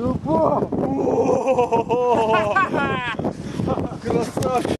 Любовь! Красавчик!